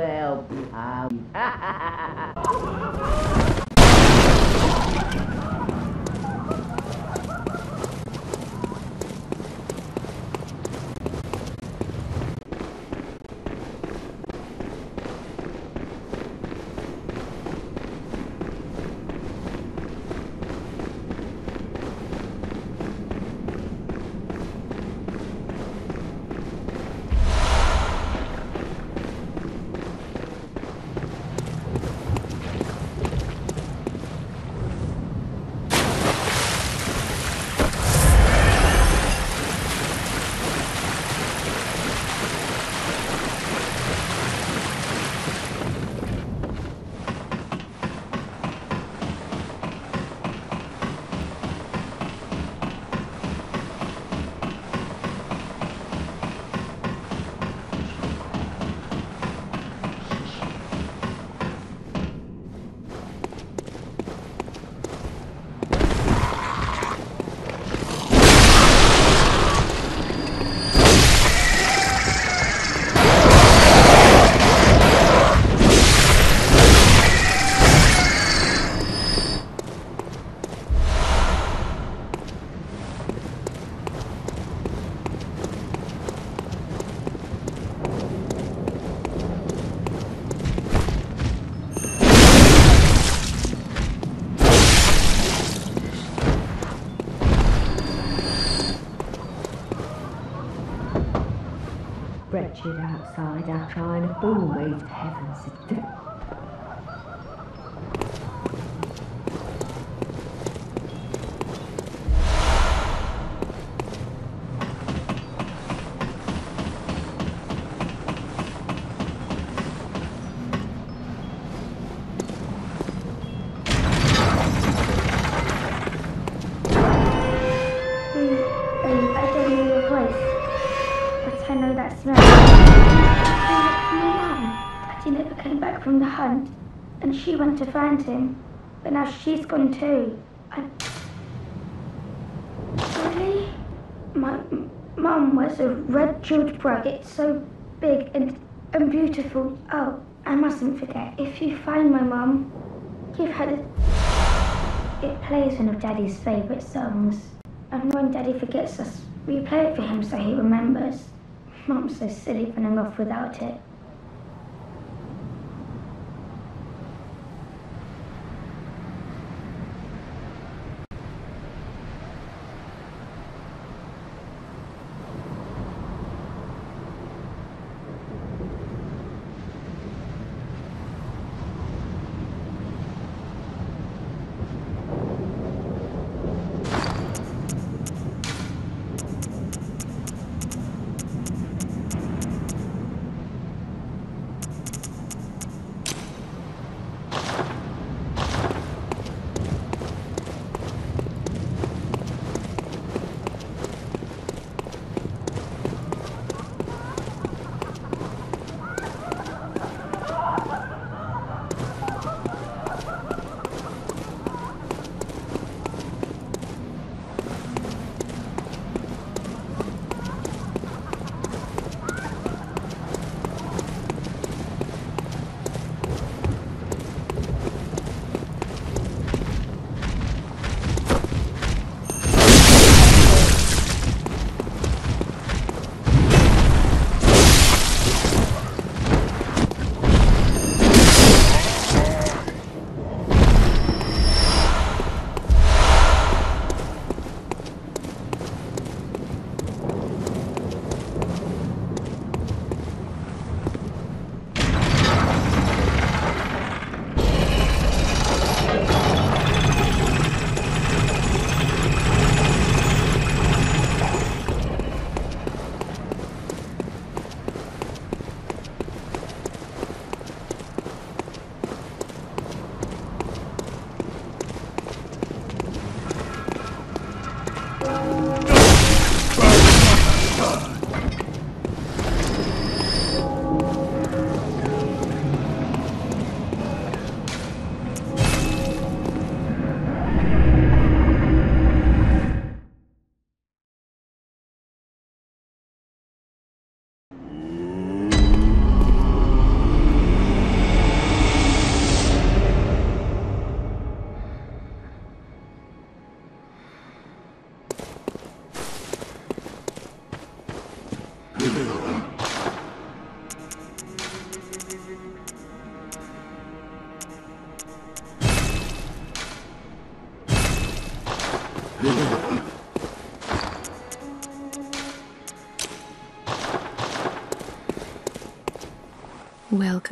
well. Um, wretched outsider trying to to heaven's death. I know that smell. My mum. Daddy never came back from the hunt, and she went to find him, but now she's gone too. I... Really? My mum wears a red jeweled brooch. It's so big and, and beautiful. Oh, I mustn't forget. If you find my mum, give her the... It plays one of Daddy's favourite songs. And when Daddy forgets us, we play it for him so he remembers. Mum's so silly running off without it.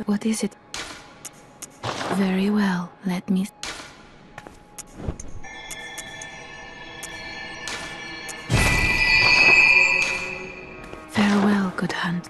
What is it? Very well. Let me. Farewell, good hunt.